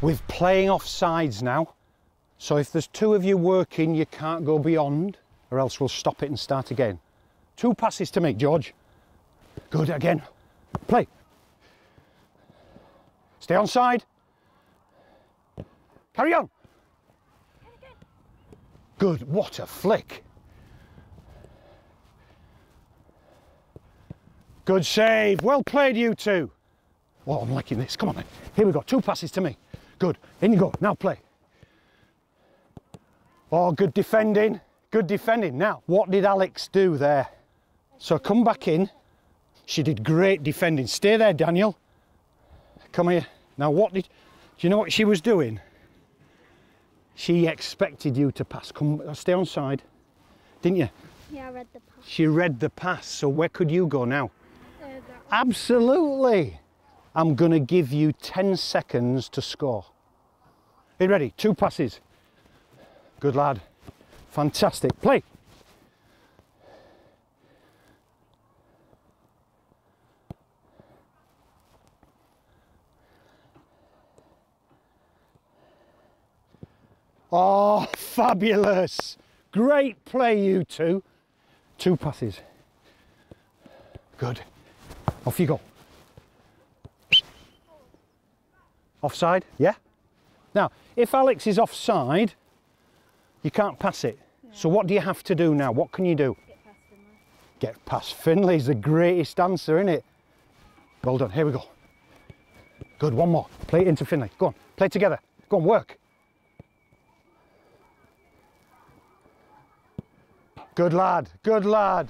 With playing off sides now. So if there's two of you working, you can't go beyond, or else we'll stop it and start again. Two passes to make, George. Good, again. Play. Stay on side. Carry on. Good, what a flick. Good save, well played you two. Oh, I'm liking this, come on then. Here we go, two passes to me. Good, in you go, now play. Oh, good defending, good defending. Now, what did Alex do there? So come back in. She did great defending. Stay there, Daniel. Come here. Now, what did, do you know what she was doing? She expected you to pass. Come, stay on side, didn't you? Yeah, I read the pass. She read the pass, so where could you go now? Uh, Absolutely. I'm going to give you 10 seconds to score. Are you ready? Two passes. Good lad. Fantastic. Play. Oh, fabulous. Great play, you two. Two passes. Good. Off you go. Offside, yeah? Now, if Alex is offside, you can't pass it. So what do you have to do now? What can you do? get past Finlay. Get past Finley's the greatest answer, isn't it? Well done, here we go. Good, one more. Play it into Finley. Go on, play together. Go on, work. Good lad, good lad.